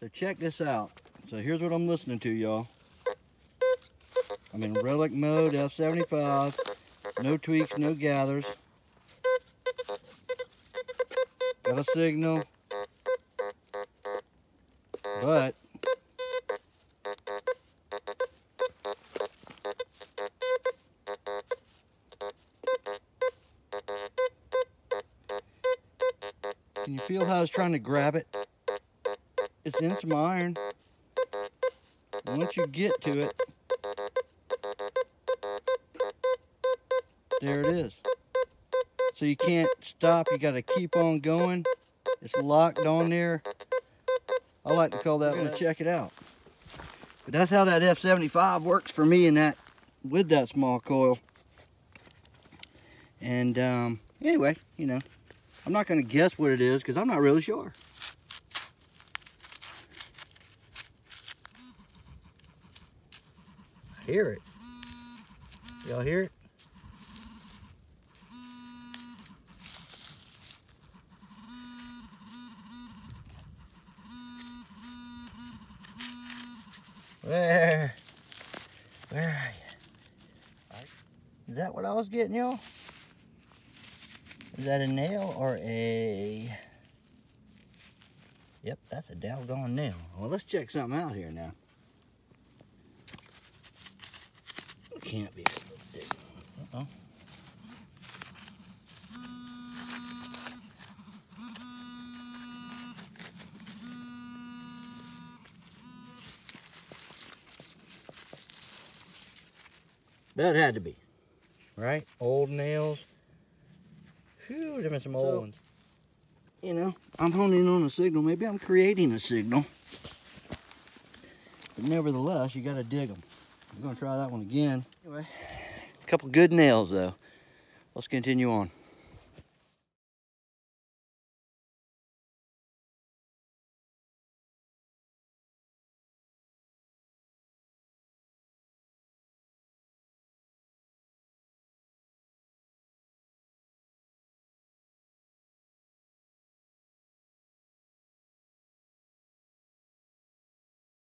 So check this out. So here's what I'm listening to, y'all. I'm in relic mode, F75. No tweaks, no gathers. Got a signal. But Can you feel how I was trying to grab it? It's in some iron. Once you get to it, there it is. So you can't stop, you gotta keep on going. It's locked on there. I like to call that, I'm gonna check it out. But that's how that F75 works for me in that, with that small coil. And um, anyway, you know, I'm not gonna guess what it is because I'm not really sure. Hear it. Y'all hear it? Where? Where are you? Is that what I was getting, y'all? Is that a nail or a... Yep, that's a doggone nail. Well, let's check something out here now. It can't be. Uh-oh. That had to be. Right? Old nails. Phew, them are some old So- ones. You know, I'm honing on a signal. Maybe I'm creating a signal. But nevertheless, you got to dig them. I'm to try that one again. Anyway, a couple good nails though. Let's continue on.